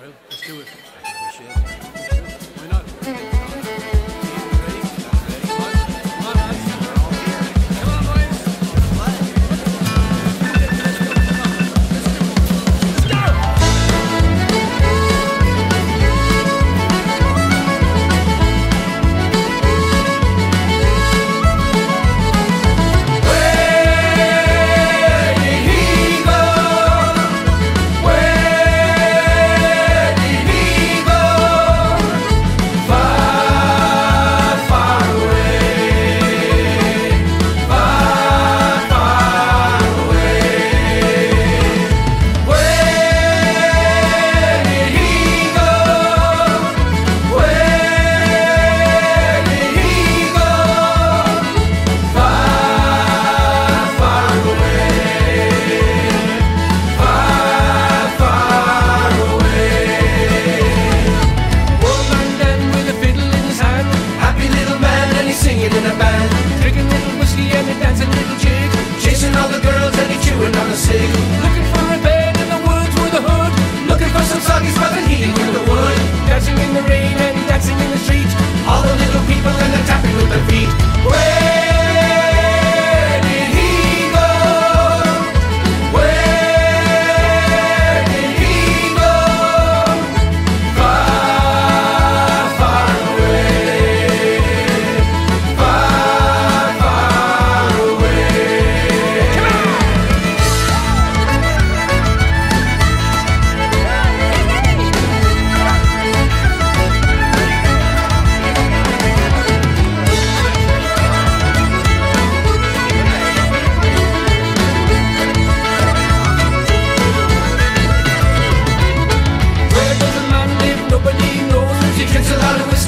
Well, let's do it.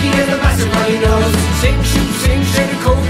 whiskey and the massive runny nose. Sing, shoot, sing, shady cold.